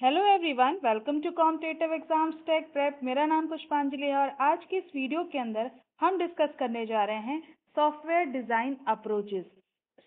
Hello everyone welcome to competitive exams tech prep मेरा नाम पुष्पांजलि है और आज की इस वीडियो के अंदर हम डिस्कस करने जा रहे हैं software design approaches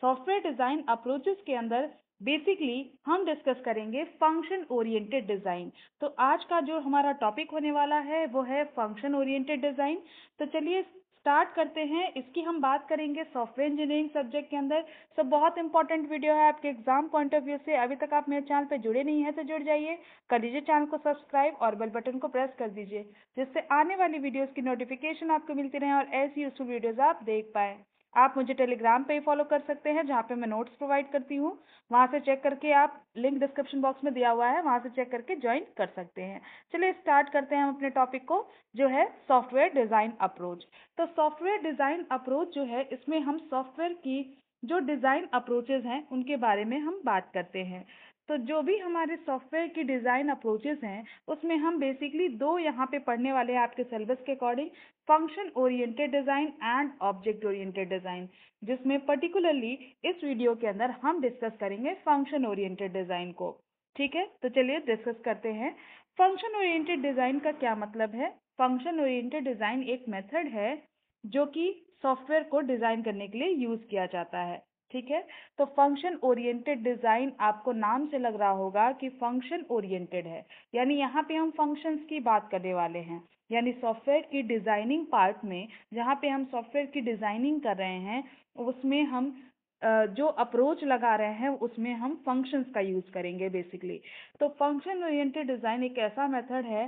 software design approaches के अंदर बेसिकली हम डिस्कस करेंगे फ़ंक्शन ओरिएंटेड डिज़ाइन तो आज का जो हमारा टॉपिक होने वाला है, वो है फ़ंक्शन ओरिएंटेड डिज़ाइन तो चलिए स्टार्ट करते हैं। इसकी हम बात करेंगे सॉफ्टवेयर इंजीनियरिंग सब्जेक्ट के अंदर। सब बहुत इंपॉर्टेंट वीडियो है आपके एग्ज़ाम पॉइंट ऑफ़ व्यू से। अभी तक आप मेरे चैनल पर जुड़े नहीं हैं तो जुड़ जाइए। कर दीजिए चैनल को सब्सक्राइब और बेल बटन को प्रेस कर दीजिए, जिससे आने वाली वीडियोज़ की नोटिफिकेशन आपको मिलती रहे और ऐसी यूजफुल वीडियोज़ आप देख पाए। आप मुझे टेलीग्राम पे फॉलो कर सकते हैं, जहाँ पे मैं नोट्स प्रोवाइड करती हूँ। वहाँ से चेक करके आप लिंक डिस्क्रिप्शन बॉक्स में दिया हुआ है, वहाँ से चेक करके ज्वाइन कर सकते हैं। चलिए स्टार्ट करते हैं हम अपने टॉपिक को, जो है सॉफ्टवेयर डिज़ाइन अप्रोच तो सॉफ्टवेयर डिज़ाइन अप्रोच जो है, इसमें हम सॉफ्टवेयर की जो डिज़ाइन अप्रोचेज हैं, उनके बारे में हम बात करते हैं। तो जो भी हमारे सॉफ्टवेयर की डिज़ाइन अप्रोचेस हैं, उसमें हम बेसिकली दो यहाँ पे पढ़ने वाले हैं आपके सिलेबस के according function oriented design and object oriented design जिसमें पर्टिकुलरली इस वीडियो के अंदर हम डिस्कस करेंगे फ़ंक्शन ओरिएंटेड डिज़ाइन को। ठीक है? तो चलिए डिस्कस करते हैं। फ़ंक्शन ओरिएंटेड डिज़ाइन का क्या मतलब है? फ़ंक्शन ओरिएंटेड डिज़ाइन एक मेथड है, जो कि सॉफ्टवेयर को डिज़ाइन करने के लिए यूज़ किया जाता है। ठीक है? तो फ़ंक्शन ओरिएंटेड डिज़ाइन आपको नाम से लग रहा होगा कि फ़ंक्शन ओरिएंटेड है। यानी यहाँ पे हम फ़ंक्शंस की बात करने वाले हैं। यानी सॉफ्टवेयर की डिज़ाइनिंग पार्ट में, जहाँ पे हम सॉफ्टवेयर की डिज़ाइनिंग कर रहे हैं, उसमें हम जो अप्रोच लगा रहे हैं, उसमें हम फ़ंक्शंस का यूज़ करेंगे बेसिकली तो फ़ंक्शन ओरिएंटेड डिज़ाइन एक ऐसा मेथड है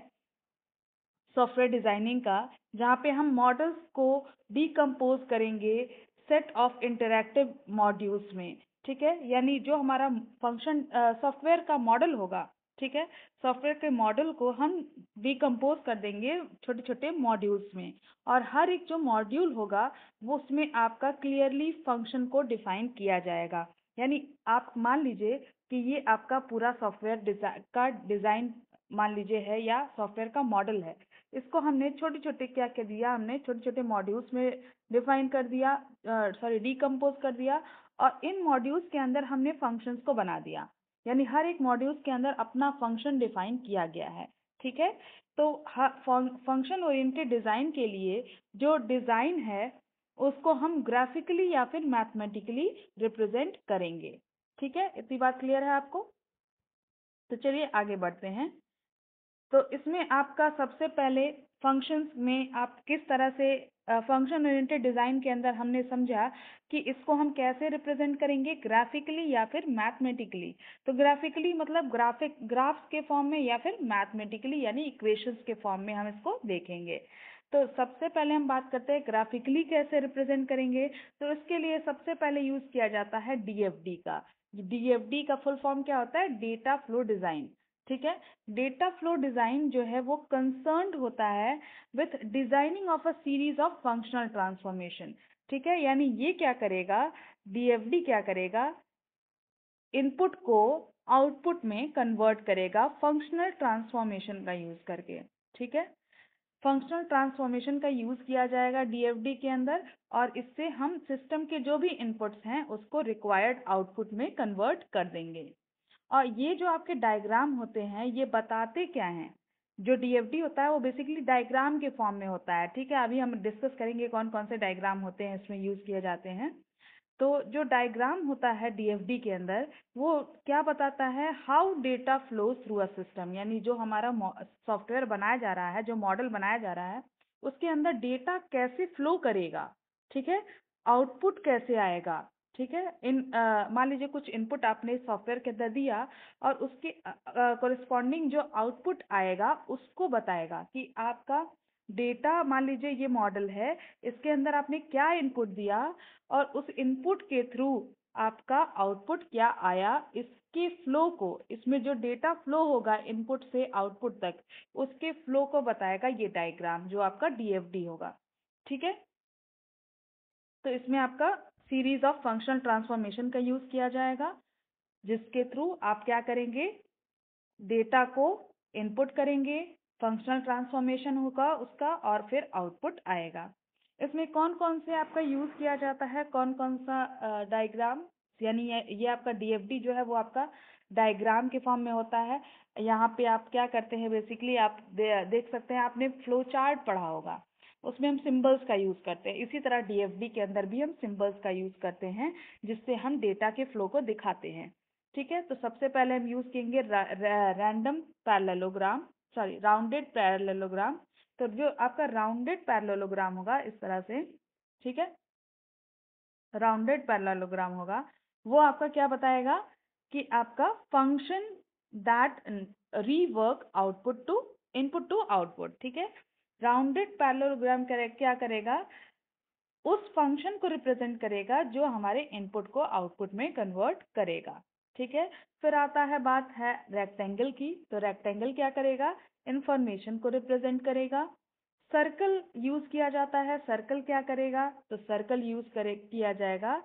सॉफ्टवेयर डिज़ाइनिंग का, जहाँ पे हम मॉडल्स को डिकम्पोज करेंगे सेट ऑफ़ इंटरैक्टिव मॉड्यूल्स में, ठीक है? यानी जो हमारा फ़ंक्शन सॉफ्टवेयर का मॉडल होगा, ठीक है? सॉफ्टवेयर के मॉडल को हम डिकम्पोज कर देंगे छोटे छोटे मॉड्यूल्स में और हर एक जो मॉड्यूल होगा, वो उसमें आपका क्लियरली फ़ंक्शन को डिफाइन किया जाएगा। यानी आप मान लीजिए कि ये आपका पूरा सॉफ्टवेयर डिज़ाइन का डिज़ाइन मान लीजिए है या सॉफ्टवेयर का मॉडल है। इसको हमने छोटे छोटे क्या क्या दिया? हमने छोटे छोटे मॉड्यूल्स में डिफाइन कर दिया सॉरी डीकम्पोज कर दिया और इन मॉड्यूल्स के अंदर हमने फ़ंक्शंस को बना दिया। यानी हर एक मॉड्यूल्स के अंदर अपना फ़ंक्शन डिफाइन किया गया है, ठीक है? तो फ़ंक्शन ओरिएंटेड डिज़ाइन के लिए जो डिज़ाइन है, उसको हम ग्राफिकली या फिर मैथमेटिकली रिप्रेजेंट करेंगे। ठीक है? इतनी बात क्लियर है आपको? तो चलिए आगे बढ़ते हैं। तो इसमें आपका सबसे पहले फ़ंक्शंस में आप किस तरह से फ़ंक्शन ओरिएंटेड डिज़ाइन के अंदर हमने समझा कि इसको हम कैसे रिप्रेजेंट करेंगे ग्राफिकली या फिर मैथमेटिकली तो ग्राफिकली मतलब ग्राफिक ग्राफ्स के फॉर्म में या फिर मैथमेटिकली यानी इक्वेशंस के फॉर्म में हम इसको देखेंगे। तो सबसे पहले हम बात करते हैं ग्राफिकली कैसे रिप्रेजेंट करेंगे। तो इसके लिए सबसे पहले यूज़ किया जाता है डीएफडी का। डीएफडी का फुल फॉर्म क्या होता है? डेटा फ्लो डिज़ाइन ठीक है? डेटा फ्लो डिज़ाइन जो है वो कंसर्न होता है with designing of a series of functional transformation ठीक है? यानी ये क्या करेगा? डीएफडी क्या करेगा? इनपुट को आउटपुट में कन्वर्ट करेगा फंक्शनल ट्रांसफॉर्मेशन का यूज़ करके। ठीक है? फंक्शनल ट्रांसफॉर्मेशन का यूज़ किया जाएगा डीएफडी के अंदर और इससे हम सिस्टम के जो भी इनपुट्स हैं उसको रिक्वायर्ड आउटपुट में कन्वर्ट कर देंगे। और ये जो आपके डायग्राम होते हैं, ये बताते क्या हैं? जो डीएफडी होता है, वो बेसिकली डायग्राम के फॉर्म में होता है, ठीक है? अभी हम डिस्कस करेंगे कौन कौन से डायग्राम होते हैं, इसमें यूज़ किए जाते हैं। तो जो डायग्राम होता है डीएफडी के अंदर, वो क्या बताता है? How data flows through a system यानी जो हमारा सॉफ्टवेयर बनाया जा रहा है, जो मॉडल बनाया जा रहा है, उसके अंदर डेटा कैसे फ्लो करेगा, ठीक है? आउटपुट कैसे आएगा ठीक है? इन मान लीजिए कुछ इनपुट आपने सॉफ्टवेयर के अंदर दिया और उसके कोरिस्पॉन्डिंग जो आउटपुट आएगा, उसको बताएगा कि आपका डेटा मान लीजिए ये मॉडल है, इसके अंदर आपने क्या इनपुट दिया और उस इनपुट के थ्रू आपका आउटपुट क्या आया, इसके फ्लो को, इसमें जो डेटा फ्लो होगा इनपुट से आउटपुट तक, उसके फ्लो को बताएगा ये डायग्राम जो आपका डीएफडी होगा। ठीक है? तो इसमें आपका सीरीज़ ऑफ़ फंक्शनल ट्रांसफॉर्मेशन का यूज़ किया जाएगा जिसके थ्रू आप क्या करेंगे? डेटा को इनपुट करेंगे फंक्शनल ट्रांसफॉर्मेशन होगा उसका और फिर आउटपुट आएगा। इसमें कौन कौन से आपका यूज़ किया जाता है? कौन कौन सा डायग्राम यानी ये आपका डीएफडी जो है वो आपका डायग्राम के फॉर्म में होता है। यहाँ पे आप क्या करते हैं? बेसिकली आप दे, देख सकते हैं आपने फ्लो चार्ट पढ़ा होगा। उसमें हम सिंबल्स का यूज़ करते हैं। इसी तरह डीएफडी के अंदर भी हम सिंबल्स का यूज़ करते हैं, जिससे हम डेटा के फ्लो को दिखाते हैं। ठीक है? तो सबसे पहले हम यूज़ करेंगे random parallelogram sorry rounded parallelogram तो जो आपका राउंडेड पैरेललोग्राम होगा, इस तरह से, ठीक है? राउंडेड पैरेललोग्राम होगा। वो आपका क्या बताएगा? कि आपका function that rework output to input to output ठीक है? राउंडेड पैरेललोग्राम क्या करेगा? उस फ़ंक्शन को रिप्रेजेंट करेगा जो हमारे इनपुट को आउटपुट में कन्वर्ट करेगा। ठीक है? फिर आता है बात है रेक्टेंगल की। तो रेक्टेंगल क्या करेगा? इंफॉर्मेशन को रिप्रेजेंट करेगा। सर्कल यूज़ किया जाता है। सर्कल क्या करेगा? तो सर्कल यूज़ करे, किया जाएगा।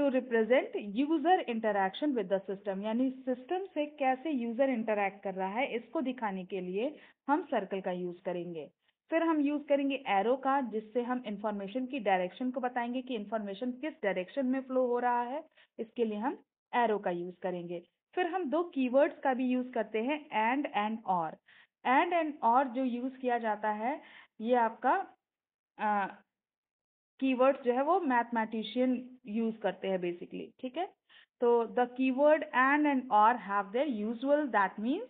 To represent user interaction with the system यानी सिस्टम से कैसे यूज़र इंटरेक्ट कर रहा है, इसको दिखाने के लिए हम सर्कल का यूज़ करेंगे। फिर हम यूज़ करेंगे एरो का, जिससे हम इंफॉर्मेशन की डायरेक्शन को बताएँगे कि इंफॉर्मेशन किस डायरेक्शन में फ्लो हो रहा है। इसके लिए हम एरो का यूज़ करेंगे। फिर हम दो कीवर्ड्स का भी यूज़ करते हैं एंड एंड और एंड एंड और जो यूज़ किया जाता है, ये आपका कीवर्ड्स जो है वो मैथमेटिशियन यूज़ करते हैं बेसिकली ठीक है? तो द कीवर्ड एंड एंड और have their usual that means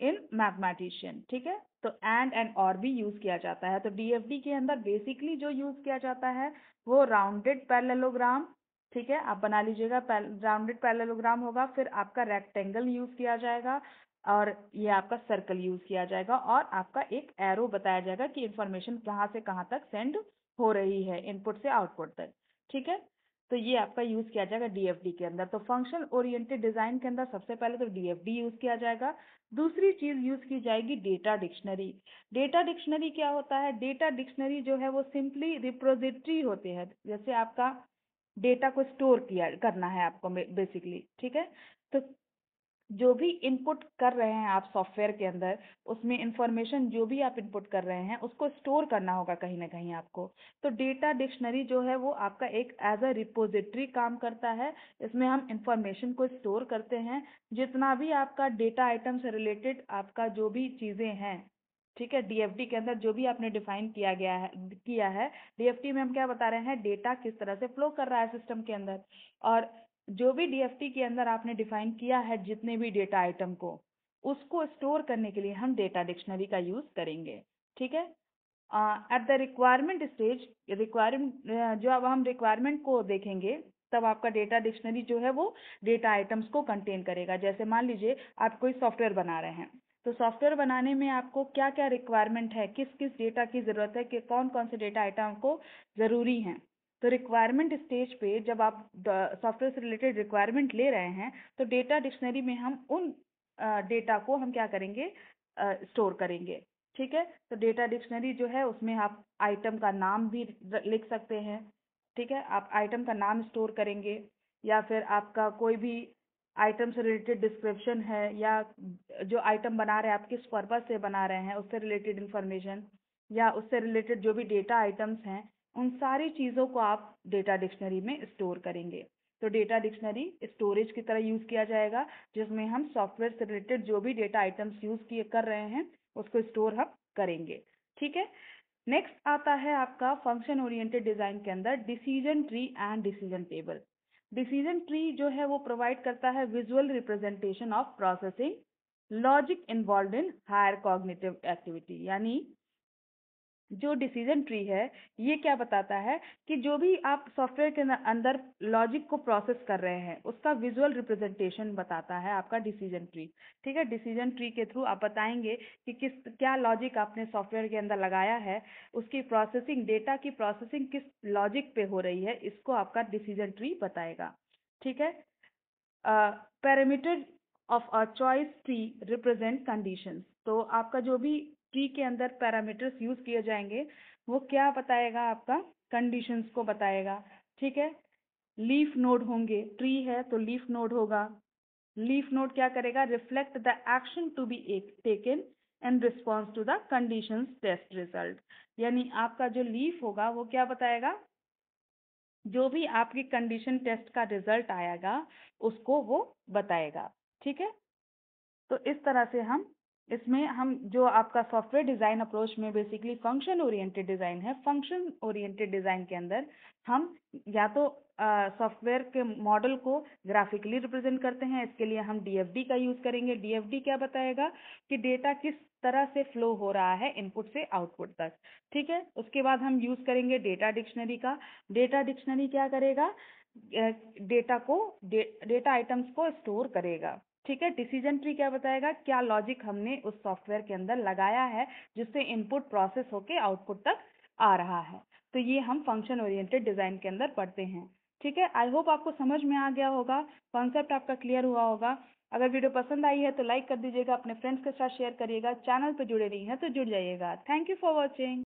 in mathematician ठीक है? तो एंड एंड और भी यूज़ किया जाता है। तो डीएफडी के अंदर बेसिकली जो यूज़ किया जाता है, वो राउंडेड पैरेललोग्राम ठीक है? आप बना लीजिएगा राउंडेड पैरेललोग्राम होगा, फिर आपका रेक्टेंगल यूज़ किया जाएगा और ये आपका सर्कल यूज़ किया जाएगा और आपका एक एरो बताया जाएगा कि इन्फॉर्मेशन कहाँ से कहाँ तक सेंड हो रही है इनपुट से आउटपुट तक, ठीक है? तो ये आपका यूज़ किया जाएगा डीएफडी के अंदर। तो फ़ंक्शन ओरिएंटेड डिज़ाइन के अंदर सबसे पहले तो डीएफडी यूज़ किया जाएगा। दूसरी चीज़ यूज़ की जाएगी डेटा डिक्शनरी डेटा डिक्शनरी क्या होता है? डेटा डिक्शनरी जो है वो सिंपली रिप्रोजिटरी होते हैं। जैसे आपका डेटा को स्टोर किया, करना है आपको बेसिकली ठीक है? तो जो भी इनपुट कर रहे हैं आप सॉफ्टवेयर के अंदर, उसमें इंफॉर्मेशन जो भी आप इनपुट कर रहे हैं, उसको स्टोर करना होगा कहीं ना कहीं आपको। तो डेटा डिक्शनरी जो है, वो आपका एक एज अ रिपोजिटरी काम करता है। इसमें हम इंफॉर्मेशन को स्टोर करते हैं। जितना भी आपका डेटा आइटम से रिलेटेड आपका जो भी चीज़ें हैं, ठीक है डीएफडी के अंदर जो भी आपने डिफाइन किया गया है, किया है डीएफटी में हम क्या बता रहे हैं डेटा किस तरह से फ्लो कर रहा है सिस्टम के अंदर। और जो भी डीएफटी के अंदर आपने डिफाइन किया है जितने भी डेटा आइटम को, उसको स्टोर करने के लिए हम डेटा डिक्शनरी का यूज़ करेंगे। ठीक है? At the requirement stage requirement जो अब हम रिक्वायरमेंट को देखेंगे, तब आपका डेटा डिक्शनरी जो है वो डेटा आइटम्स को कंटेन करेगा। जैसे मान लीजिए, आप कोई सॉफ्टवेयर बना रहे हैं। तो सॉफ्टवेयर बनाने में आपको क्या क्या रिक्वायरमेंट है किस किस डेटा की ज़रूरत है, कि कौन कौन से डेटा आइटम को ज़रूरी हैं? तो रिक्वायरमेंट स्टेज पे जब आप सॉफ्टवेयर से रिलेटेड रिक्वायरमेंट ले रहे हैं तो डेटा डिक्शनरी में हम उन डेटा को हम क्या करेंगे? स्टोर करेंगे। ठीक है? तो डेटा डिक्शनरी जो है, उसमें आप आइटम का नाम भी लिख सकते हैं। ठीक है? आप आइटम का नाम स्टोर करेंगे, या फिर आपका कोई भी आइटम से रिलेटेड डिस्क्रिप्शन है, या जो आइटम बना रहे हैं, आप किस पर्पज से बना रहे हैं, उससे रिलेटेड इन्फॉर्मेशन या उससे रिलेटेड जो भी डेटा आइटम्स हैं उन सारी चीज़ों को आप डेटा डिक्शनरी में स्टोर करेंगे। तो डेटा डिक्शनरी स्टोरेज की तरह यूज़ किया जाएगा, जिसमें हम सॉफ्टवेयर से रिलेटेड जो भी डेटा आइटम्स यूज़ किए, कर रहे हैं, उसको स्टोर हम करेंगे। ठीक है? नेक्स्ट आता है आपका फ़ंक्शन ओरिएंटेड डिज़ाइन के अंदर decision tree and decision table decision tree जो है वो प्रोवाइड करता है visual representation of processing logic involve in higher cognitive activity यानी जो डिसीज़न ट्री है, ये क्या बताता है कि जो भी आप सॉफ्टवेयर के अंदर लॉजिक को प्रोसेस कर रहे हैं, उसका विजुअल रिप्रेजेंटेशन बताता है आपका डिसीज़न ट्री ठीक है? डिसीज़न ट्री के थ्रू आप बताएँगे कि किस, क्या लॉजिक आपने सॉफ्टवेयर के अंदर लगाया है, उसकी प्रोसेसिंग डेटा की प्रोसेसिंग किस लॉजिक पे हो रही है, इसको आपका डिसीज़न ट्री बताएगा। ठीक है? Parameter of a choice tree represent conditions तो आपका जो भी ट्री के अंदर पैरामीटर्स यूज़ किए जाएँगे, वो क्या बताएगा आपका? कंडीशंस को बताएगा, ठीक है? लीफ नोड होंगे ट्री है तो लीफ नोड होगा। लीफ नोड क्या करेगा? Reflect the action to be taken in response to the condition test result यानी आपका जो लीफ होगा, वो क्या बताएगा? जो भी आपकी कंडीशन टेस्ट का रिज़ल्ट आएगा, उसको वो बताएगा, ठीक है? तो इस तरह से हम इसमें हम जो आपका सॉफ्टवेयर डिज़ाइन अप्रोच में बेसिकली फ़ंक्शन ओरिएंटेड डिज़ाइन है फ़ंक्शन ओरिएंटेड डिज़ाइन के अंदर हम या तो सॉफ्टवेयर के मॉडल को ग्राफिकली रिप्रेजेंट करते हैं, इसके लिए हम डीएफडी का यूज़ करेंगे। डीएफडी क्या बताएगा कि डेटा किस तरह से फ्लो हो रहा है इनपुट से आउटपुट तक। ठीक है? उसके बाद हम यूज़ करेंगे डेटा डिक्शनरी का। डेटा डिक्शनरी क्या करेगा? डेटा को डेटा आइटम्स को स्टोर करेगा। ठीक है डिसीज़न ट्री क्या बताएगा? क्या लॉजिक हमने उस सॉफ्टवेयर के अंदर लगाया है जिससे इनपुट प्रोसेस होके आउटपुट तक आ रहा है? तो ये हम फ़ंक्शन ओरिएंटेड डिज़ाइन के अंदर पढ़ते हैं। ठीक है आई होप आपको समझ में आ गया होगा कॉन्सेप्ट आपका क्लियर हुआ होगा। अगर वीडियो पसंद आई है तो लाइक कर दीजिएगा, अपने फ्रेंड्स के साथ शेयर करिएगा चैनल पर जुड़े नहीं हैं तो जुड़ जाइएगा। Thank you for watching